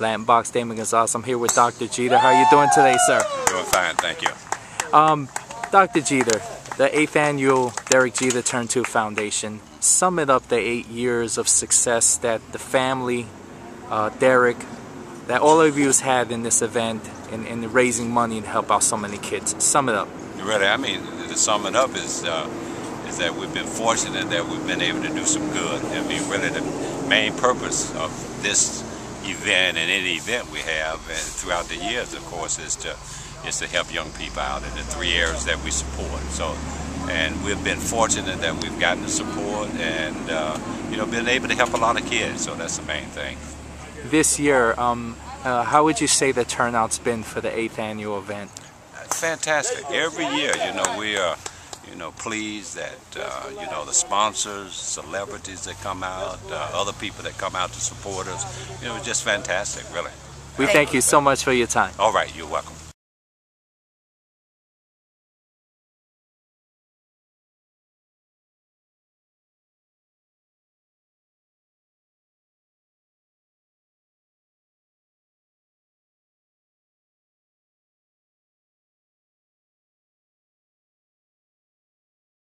Latin Box, Damon Gonzalez. I'm here with Dr. Jeter. How are you doing today, sir? Doing fine, thank you. Um, Dr. Jeter, the 8th annual Derek Jeter Turn 2 Foundation. Sum it up the eight years of success that the family, uh, Derek, that all of you has had in this event in, in raising money to help out so many kids. Sum it up. Really, I mean, to sum it up is uh, is that we've been fortunate that we've been able to do some good. I mean, really the main purpose of this event and any event we have and throughout the years, of course, is to is to help young people out in the three areas that we support. So, and we've been fortunate that we've gotten the support and uh, you know been able to help a lot of kids. So that's the main thing. This year, um, uh, how would you say the turnout's been for the eighth annual event? Fantastic. Every year, you know, we are you know, pleased that, uh, you know, the sponsors, celebrities that come out, uh, other people that come out to support us, you know, it's just fantastic, really. We thank you so much for your time. All right, you're welcome.